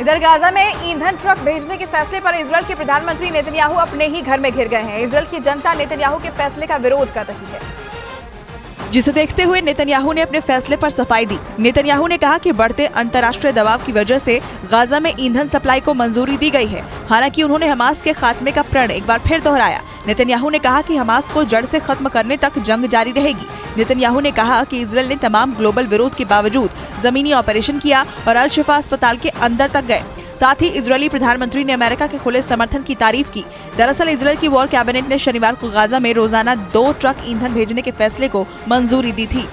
इधर गाजा में ईंधन ट्रक भेजने के फैसले पर इसराइल के प्रधानमंत्री नेतन्याहू अपने ही घर में घिर गए हैं। इसराइल की जनता नेतन्याहू के फैसले का विरोध कर रही है। जिसे देखते हुए नेतन्याहू ने अपने फैसले पर सफ़ाई दी। नेतन्याहू ने कहा कि बढ़ते अंतर्राष्ट्रीय दबाव की वजह से गाजा में ईंधन सप्लाई को मंजूरी दी गई है। हालाँकि उन्होंने हमास के खात्मे का प्रण एक बार फिर दोहराया। नेतन्याहू ने कहा कि हमास को जड़ से खत्म करने तक जंग जारी रहेगी। नेतन्याहू ने कहा कि इसराइल ने तमाम ग्लोबल विरोध के बावजूद जमीनी ऑपरेशन किया और अल शिफा अस्पताल के अंदर तक गए। साथ ही इसराइली प्रधानमंत्री ने अमेरिका के खुले समर्थन की तारीफ़ की। दरअसल इसराइल की वॉर कैबिनेट ने शनिवार को गाजा में रोज़ाना दो ट्रक ईंधन भेजने के फैसले को मंजूरी दी थी।